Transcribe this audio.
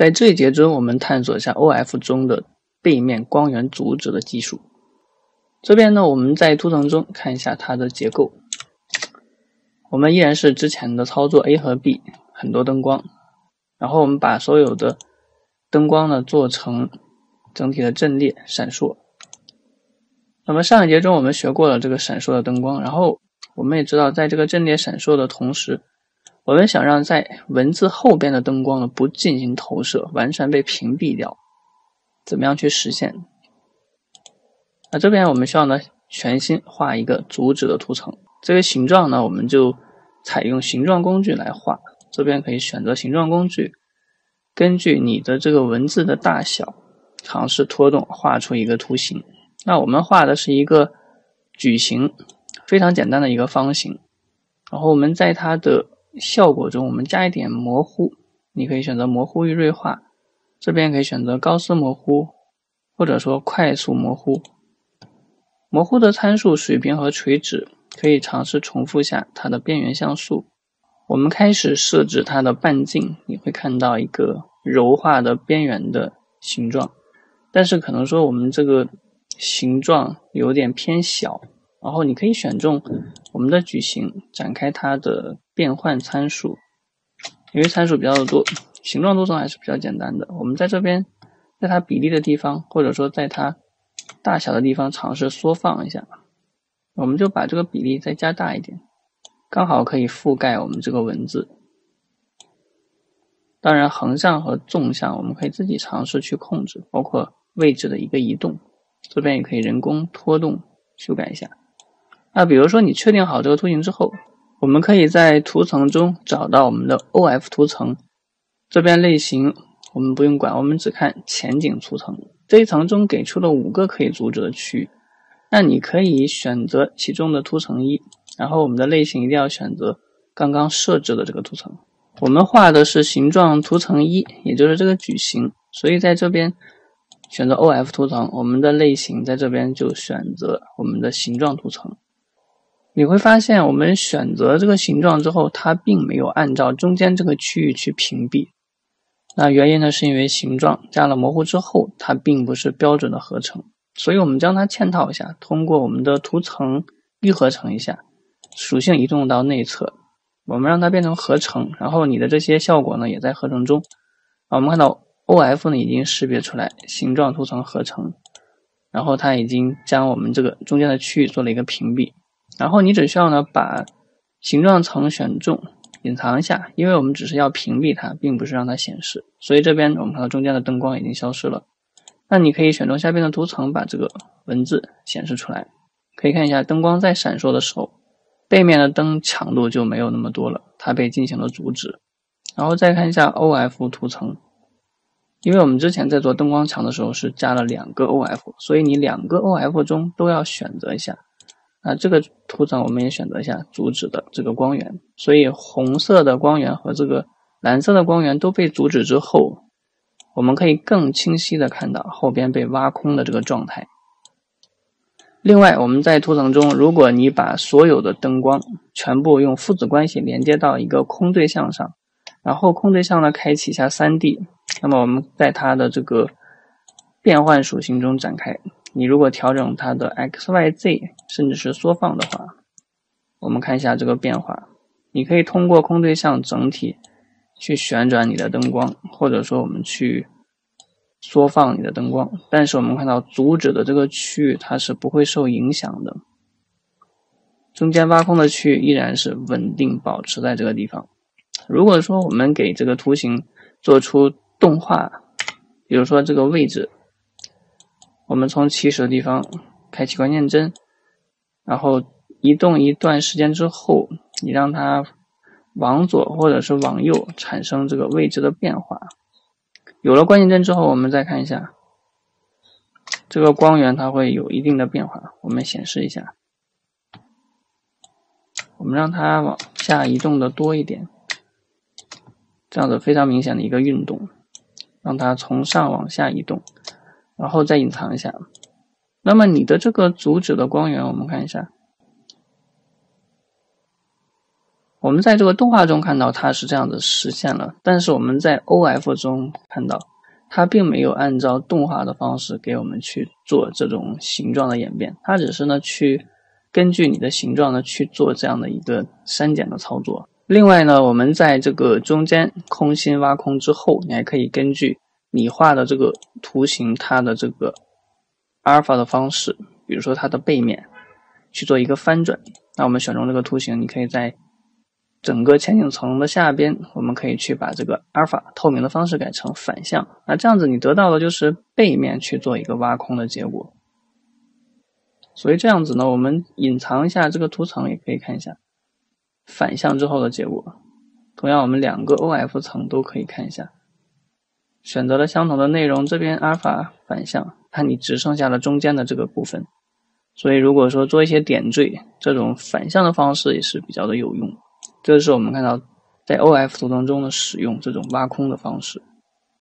在这一节中，我们探索一下 OF 中的背面光源阻止的技术。这边呢，我们在图层中看一下它的结构。我们依然是之前的操作 A 和 B，很多灯光，然后我们把所有的灯光呢做成整体的阵列闪烁。那么上一节中我们学过了这个闪烁的灯光，然后我们也知道，在这个阵列闪烁的同时，我们想让在文字后边的灯光呢不进行投射，完全被屏蔽掉，怎么样去实现？那这边我们需要呢全新画一个阻止的图层，这个形状呢我们就采用形状工具来画。这边可以选择形状工具，根据你的这个文字的大小，尝试拖动画出一个图形。那我们画的是一个矩形，非常简单的一个方形。然后我们在它的效果中，我们加一点模糊，你可以选择模糊与锐化，这边可以选择高斯模糊，或者说快速模糊。模糊的参数水平和垂直，可以尝试重复下它的边缘像素。我们开始设置它的半径，你会看到一个柔化的边缘的形状，但是可能说我们这个形状有点偏小，然后你可以选中我们的矩形，展开它的变换参数，因为参数比较多，形状多层还是比较简单的。我们在这边，在它比例的地方，或者说在它。大小的地方尝试缩放一下，我们就把这个比例再加大一点，刚好可以覆盖我们这个文字。当然，横向和纵向我们可以自己尝试去控制，包括位置的一个移动，这边也可以人工拖动修改一下。那比如说你确定好这个图形之后，我们可以在图层中找到我们的 OF 图层，这边类型我们不用管，我们只看前景图层。这一层中给出了五个可以阻止的区域，那你可以选择其中的图层一，然后我们的类型一定要选择刚刚设置的这个图层。我们画的是形状图层一，也就是这个矩形，所以在这边选择 OF 图层，我们的类型在这边就选择我们的形状图层。你会发现，我们选择这个形状之后，它并没有按照中间这个区域去屏蔽。那原因呢，是因为形状加了模糊之后，它并不是标准的合成，所以我们将它嵌套一下，通过我们的图层预合成一下，属性移动到内侧，我们让它变成合成，然后你的这些效果呢也在合成中。啊，我们看到 OF 呢已经识别出来形状图层合成，然后它已经将我们这个中间的区域做了一个屏蔽，然后你只需要呢把形状层选中。隐藏一下，因为我们只是要屏蔽它，并不是让它显示，所以这边我们看到中间的灯光已经消失了。那你可以选中下边的图层，把这个文字显示出来。可以看一下灯光在闪烁的时候，背面的灯强度就没有那么多了，它被进行了阻止。然后再看一下 OF 图层，因为我们之前在做灯光墙的时候是加了两个 OF，所以你两个 OF 中都要选择一下。那这个图层我们也选择一下阻止的这个光源，所以红色的光源和这个蓝色的光源都被阻止之后，我们可以更清晰的看到后边被挖空的这个状态。另外，我们在图层中，如果你把所有的灯光全部用父子关系连接到一个空对象上，然后空对象呢开启一下 3D，那么我们在它的这个变换属性中展开。你如果调整它的 x y z，甚至是缩放的话，我们看一下这个变化。你可以通过空对象整体去旋转你的灯光，或者说我们去缩放你的灯光。但是我们看到阻止的这个区域它是不会受影响的，中间挖空的区域依然是稳定保持在这个地方。如果说我们给这个图形做出动画，比如说这个位置。我们从起始的地方开启关键帧，然后移动一段时间之后，你让它往左或者是往右产生这个位置的变化。有了关键帧之后，我们再看一下这个光源，它会有一定的变化。我们显示一下，我们让它往下移动的多一点，这样子非常明显的一个运动，让它从上往下移动。然后再隐藏一下，那么你的这个阻止的光源，我们看一下，我们在这个动画中看到它是这样子实现了，但是我们在 OF 中看到，它并没有按照动画的方式给我们去做这种形状的演变，它只是呢去根据你的形状呢去做这样的一个删减的操作。另外呢，我们在这个中间空心挖空之后，你还可以根据你画的这个图形它的这个阿尔法的方式，比如说它的背面去做一个翻转。那我们选中这个图形，你可以在整个前景层的下边，我们可以去把这个阿尔法透明的方式改成反向。那这样子你得到的就是背面去做一个挖空的结果。所以这样子呢，我们隐藏一下这个图层，也可以看一下反向之后的结果。同样，我们两个 OF 层都可以看一下，选择了相同的内容，这边阿尔法反向，看你只剩下了中间的这个部分。所以，如果说做一些点缀，这种反向的方式也是比较的有用。这是我们看到在 OF 图当中的使用这种挖空的方式。